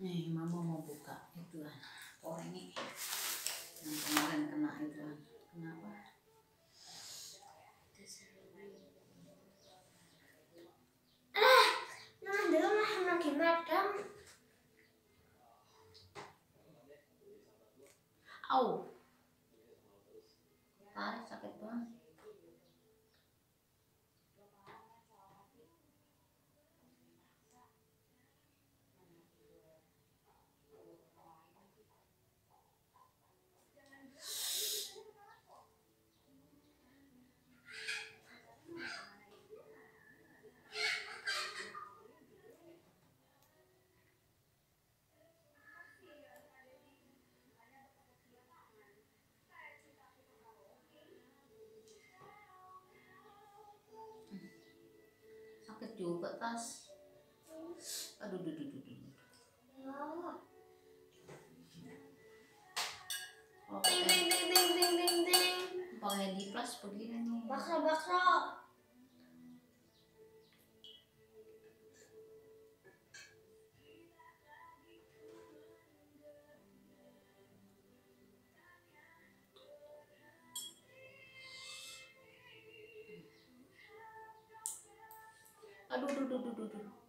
Nih, mama mau buka itu korengnya yang kemarin kena itu kenapa? Madam. Au. Tas. Aduh, duh, duh, duh, duh. Oh. Kalau Ding ding ding ding ding ding ding. pakai di plus begini nih. Bakso bakso. do do do do.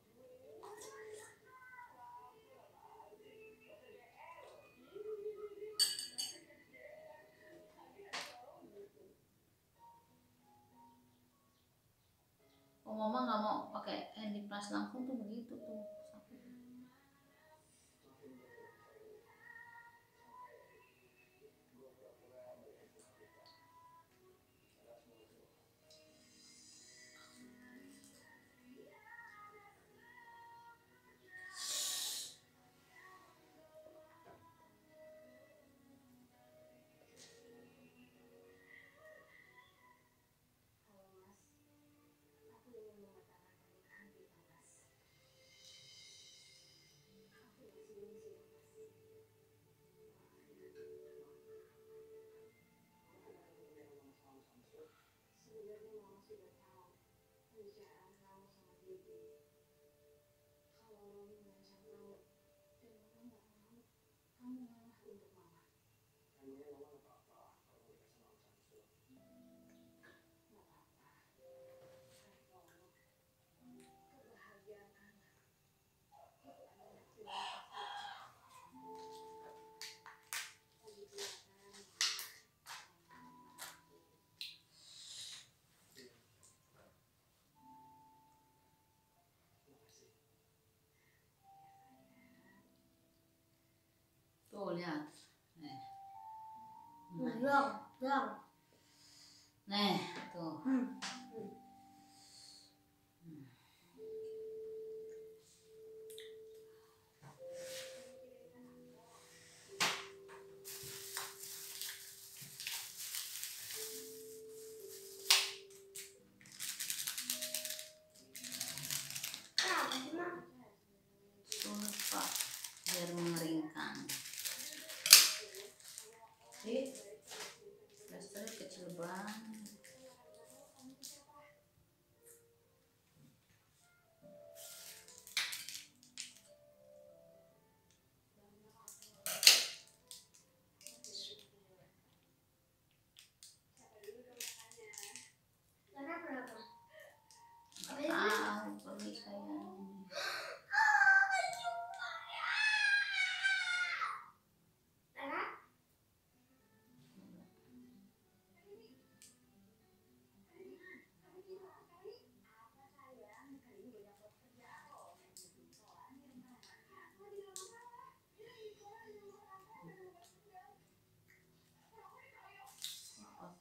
是一个非常有趣的项目，可以选。Polea. Ne. Ne. Ne, to. Come fa? Fermo.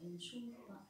And.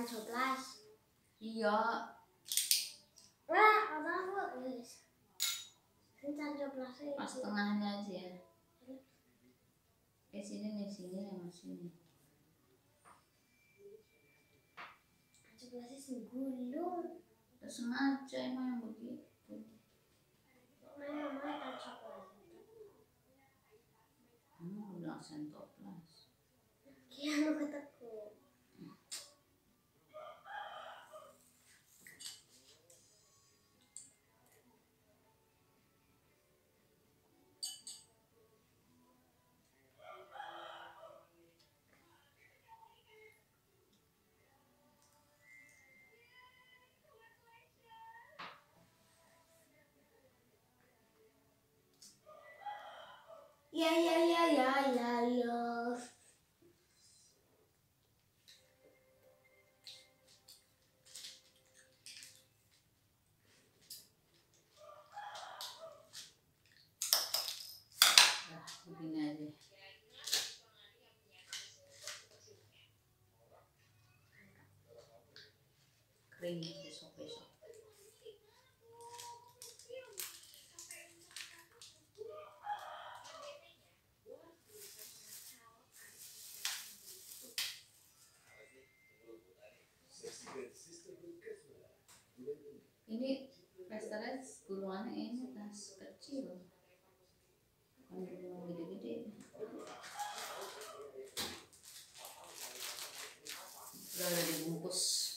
Anggota coblas. iya Wah, apa apa guys? Kencan coblasnya pas itu. tengahnya aja ya eh sini nih sini sama sini Coblasnya segulung. terus sengaja emang yang begitu Mana mana coklat. kamu udah sentoplas Kira Y ay, ay, ay, ay, adiós. Ini restoran gulungannya ini tas kecil. Bukan gulungan gede-gede. Udah dibungkus.